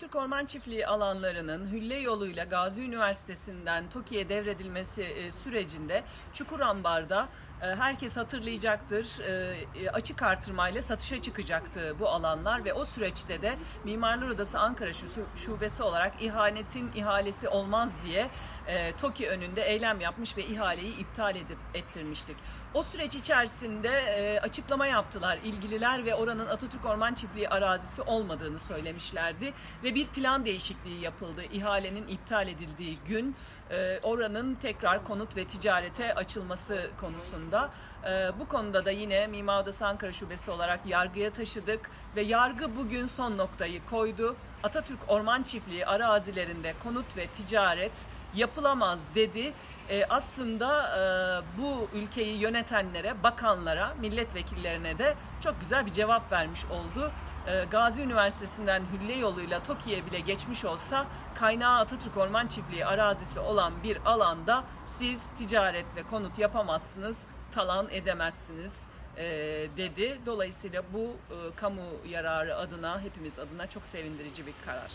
Türk Orman Çiftliği alanlarının hülle yoluyla Gazi Üniversitesi'nden TOKİ'ye devredilmesi e, sürecinde Çukurambar'da herkes hatırlayacaktır e, e, açık artırmayla satışa çıkacaktı bu alanlar ve o süreçte de Mimarlar Odası Ankara Şu- Şubesi olarak ihanetin ihalesi olmaz diye e, TOKİ önünde eylem yapmış ve ihaleyi iptal ettirmiştik. O süreç içerisinde açıklama yaptılar ilgililer ve oranın Atatürk Orman Çiftliği arazisi olmadığını söylemişlerdi ve bir plan değişikliği yapıldı. İhalenin iptal edildiği gün oranın tekrar konut ve ticarete açılması konusunda. E, bu konuda da yine Mimar Odası Ankara Şubesi olarak yargıya taşıdık ve yargı bugün son noktayı koydu. Atatürk Orman Çiftliği arazilerinde konut ve ticaret yapılamaz dedi. E, aslında e, bu ülkeyi yönetenlere, bakanlara, milletvekillerine de çok güzel bir cevap vermiş oldu. E, Gazi Üniversitesi'nden hülle yoluyla TOKİ'ye bile geçmiş olsa kaynağı Atatürk Orman Çiftliği arazisi olan bir alanda siz ticaret ve konut yapamazsınız, talan edemezsiniz e, dedi. Dolayısıyla bu e, kamu yararı adına, hepimiz adına çok sevindirici bir karar.